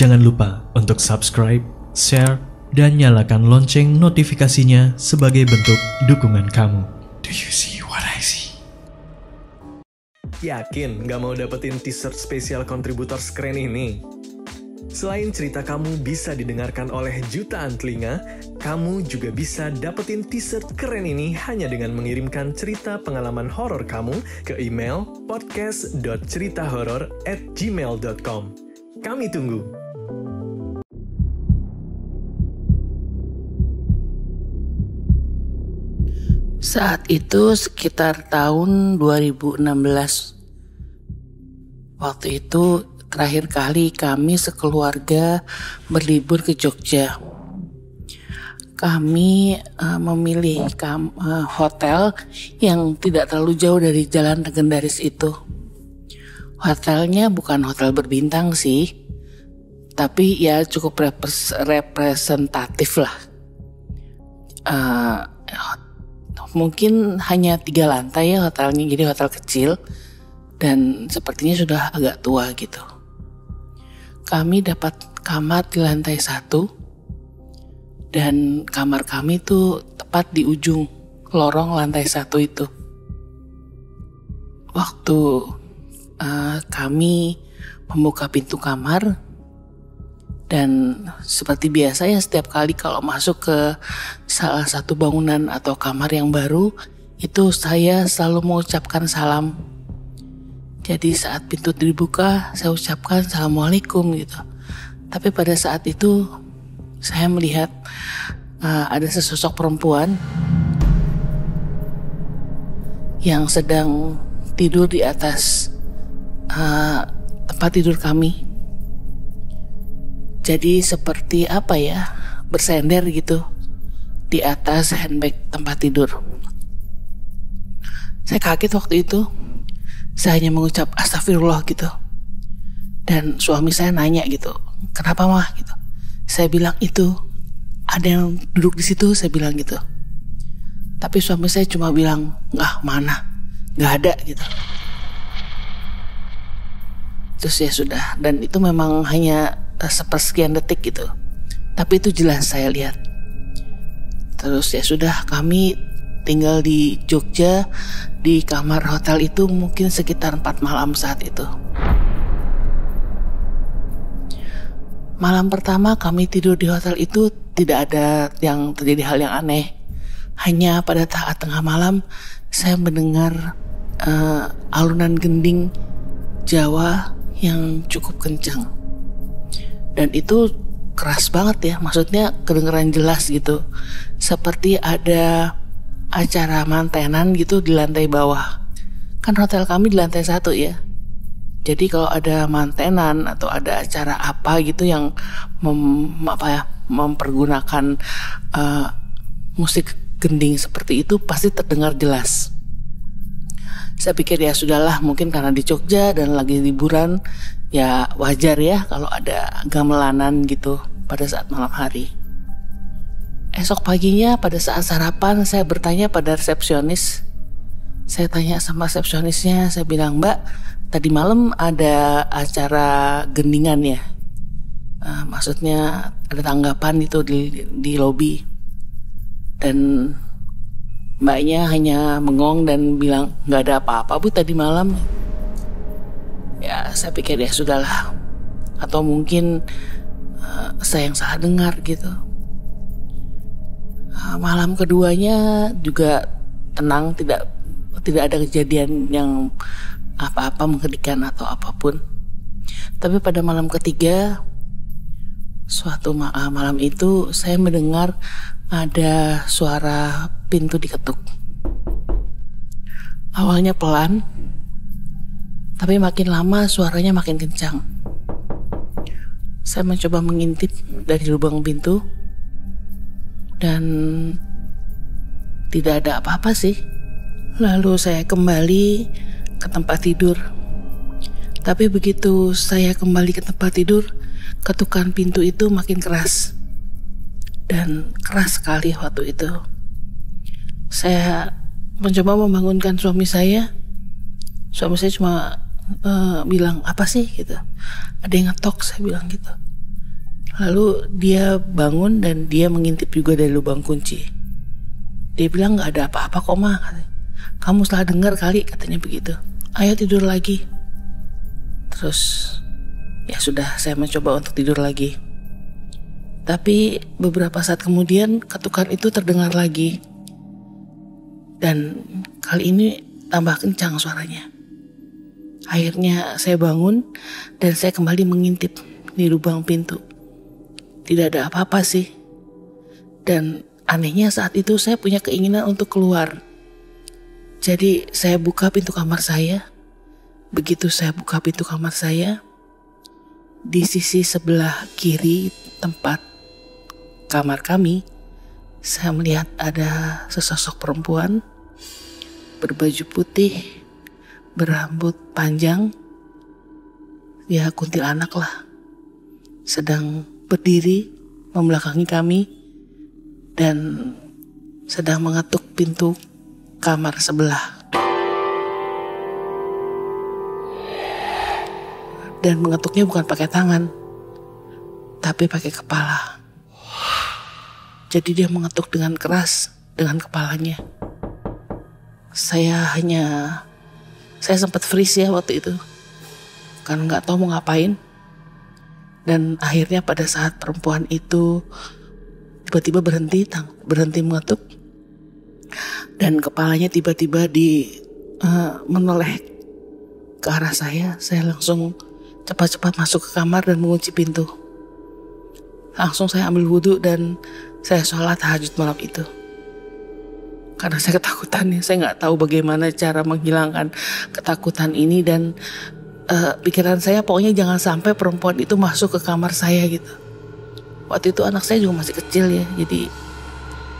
Jangan lupa untuk subscribe, share, dan nyalakan lonceng notifikasinya sebagai bentuk dukungan kamu. Do you see what I see? Yakin nggak mau dapetin t-shirt spesial kontributor keren ini? Selain cerita kamu bisa didengarkan oleh jutaan telinga, kamu juga bisa dapetin t-shirt keren ini hanya dengan mengirimkan cerita pengalaman horor kamu ke email podcast.ceritahoror at gmail.com. Kami tunggu. Saat itu sekitar tahun 2016. Waktu itu terakhir kali kami sekeluarga berlibur ke Jogja. Kami uh, memilih kam, uh, hotel yang tidak terlalu jauh dari jalan legendaris itu. Hotelnya bukan hotel berbintang sih, tapi ya cukup repres representatif lah. Uh, mungkin hanya tiga lantai ya hotelnya, jadi hotel kecil dan sepertinya sudah agak tua gitu. Kami dapat kamar di lantai satu dan kamar kami tuh tepat di ujung lorong lantai satu itu. Waktu uh, kami membuka pintu kamar dan seperti biasa ya setiap kali kalau masuk ke salah satu bangunan atau kamar yang baru itu saya selalu mengucapkan salam. Jadi saat pintu dibuka saya ucapkan assalamualaikum gitu. Tapi pada saat itu saya melihat uh, ada sesosok perempuan yang sedang tidur di atas uh, tempat tidur kami. Jadi seperti apa ya, bersender gitu di atas handbag tempat tidur. Saya kaget waktu itu. Saya hanya mengucap astagfirullah gitu. Dan suami saya nanya gitu, kenapa mah gitu. Saya bilang itu ada yang duduk di situ, saya bilang gitu. Tapi suami saya cuma bilang, nggak mana, nggak ada gitu. Terus ya sudah, dan itu memang hanya sepersekian detik gitu. Tapi itu jelas saya lihat. Terus ya sudah kami tinggal di Jogja di kamar hotel itu mungkin sekitar 4 malam saat itu. Malam pertama kami tidur di hotel itu tidak ada yang terjadi hal yang aneh. Hanya pada saat tengah malam saya mendengar uh, alunan gending Jawa yang cukup kencang dan itu keras banget ya maksudnya kedengeran jelas gitu. Seperti ada acara mantenan gitu di lantai bawah. Kan hotel kami di lantai satu ya. Jadi kalau ada mantenan atau ada acara apa gitu yang mem, apa ya mempergunakan uh, musik gending seperti itu pasti terdengar jelas. Saya pikir ya sudahlah mungkin karena di Jogja dan lagi liburan ya wajar ya kalau ada gamelanan gitu pada saat malam hari. Esok paginya pada saat sarapan saya bertanya pada resepsionis. Saya tanya sama resepsionisnya, saya bilang, "Mbak, tadi malam ada acara gendingan ya?" Uh, maksudnya ada tanggapan itu di di lobi. Dan mbaknya hanya mengong dan bilang, "nggak ada apa-apa Bu tadi malam." Ya saya pikir ya sudahlah. Atau mungkin uh, saya yang salah dengar gitu. Uh, malam keduanya juga tenang tidak tidak ada kejadian yang apa-apa mengerikan atau apa pun. Tapi pada malam ketiga suatu ma uh, malam itu saya mendengar ada suara pintu diketuk. Awalnya pelan tapi makin lama suaranya makin kencang. Saya mencoba mengintip dari lubang pintu dan tidak ada apa-apa sih. Lalu saya kembali ke tempat tidur. Tapi begitu saya kembali ke tempat tidur, ketukan pintu itu makin keras. Dan keras sekali waktu itu. Saya mencoba membangunkan suami saya. Suami saya cuma uh, bilang apa sih gitu ada yang ngetok saya bilang gitu Lalu dia bangun dan dia mengintip juga dari lubang kunci. Dia bilang nggak ada apa-apa kok mah. Kamu salah dengar kali katanya begitu. Ayo tidur lagi. Terus ya sudah saya mencoba untuk tidur lagi. Tapi beberapa saat kemudian ketukan itu terdengar lagi. Dan kali ini tambah kencang suaranya. Akhirnya saya bangun dan saya kembali mengintip di lubang pintu tidak ada apa-apa sih. Dan anehnya saat itu saya punya keinginan untuk keluar. Jadi saya buka pintu kamar saya. Begitu saya buka pintu kamar saya, di sisi sebelah kiri tempat kamar kami, saya melihat ada sesosok perempuan berbaju putih, berambut panjang, ya kuntilanak lah, sedang berdiri membelakangi kami dan sedang mengetuk pintu kamar sebelah. Dan mengetuknya bukan pakai tangan, tapi pakai kepala. Jadi dia mengetuk dengan keras dengan kepalanya. Saya hanya saya sempat freeze ya waktu itu. Karena nggak tahu mau ngapain. Dan akhirnya pada saat perempuan itu tiba-tiba berhenti, tang, berhenti mengetuk, dan kepalanya tiba-tiba di uh, menoleh ke arah saya, saya langsung cepat-cepat masuk ke kamar dan mengunci pintu. Langsung saya ambil wudhu dan saya sholat tahajud malam itu. Karena saya ketakutan ya, saya nggak tahu bagaimana cara menghilangkan ketakutan ini dan uh, pikiran saya pokoknya jangan sampai perempuan itu masuk ke kamar saya gitu. Waktu itu anak saya juga masih kecil ya, jadi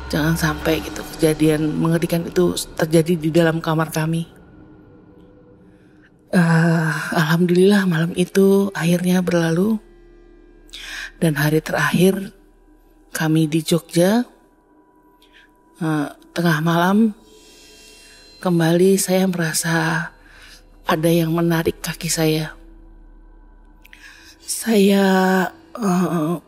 jangan sampai gitu kejadian mengerikan itu terjadi di dalam kamar kami. Uh, Alhamdulillah malam itu akhirnya berlalu dan hari terakhir kami di Jogja uh, tengah malam kembali saya merasa ada yang menarik kaki saya. Saya uh,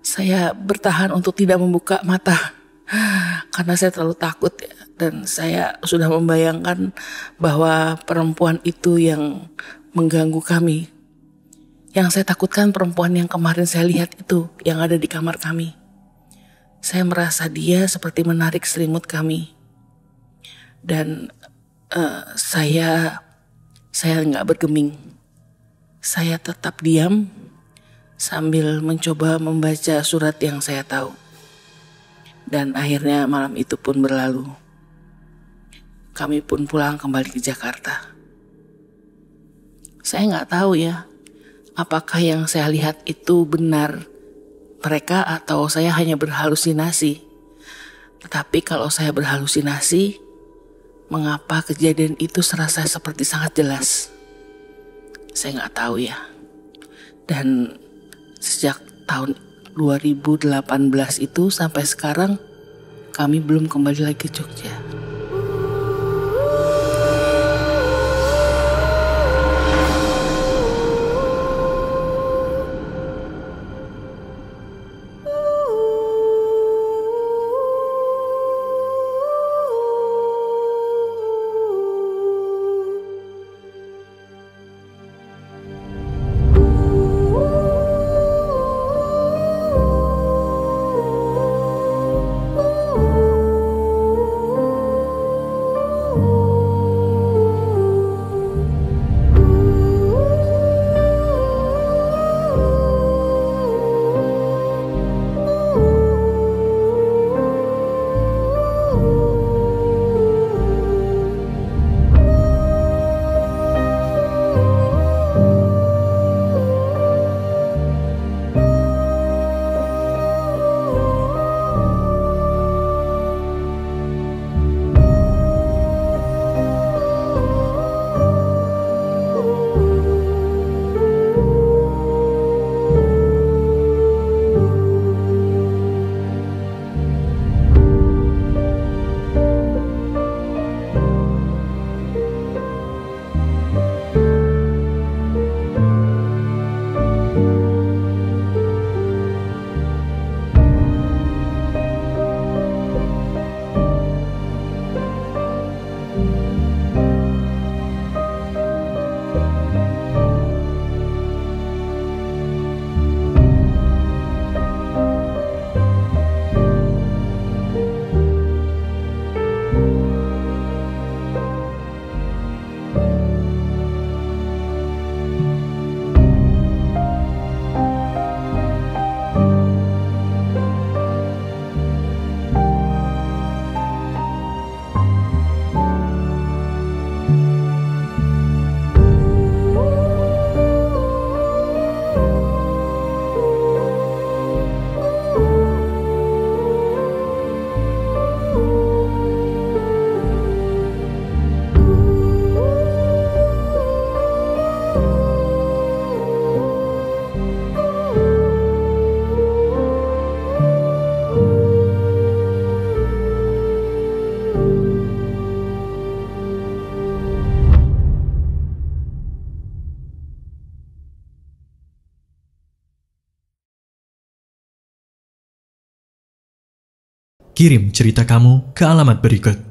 saya bertahan untuk tidak membuka mata karena saya terlalu takut ya. dan saya sudah membayangkan bahwa perempuan itu yang mengganggu kami. Yang saya takutkan perempuan yang kemarin saya lihat itu yang ada di kamar kami. Saya merasa dia seperti menarik selimut kami. Dan uh, saya saya nggak bergeming. Saya tetap diam sambil mencoba membaca surat yang saya tahu. Dan akhirnya malam itu pun berlalu. Kami pun pulang kembali ke Jakarta. Saya nggak tahu ya, apakah yang saya lihat itu benar mereka atau saya hanya berhalusinasi. Tetapi kalau saya berhalusinasi, mengapa kejadian itu serasa seperti sangat jelas. Saya nggak tahu ya. Dan sejak tahun 2018 itu sampai sekarang kami belum kembali lagi ke Jogja. Kirim cerita kamu ke alamat berikut.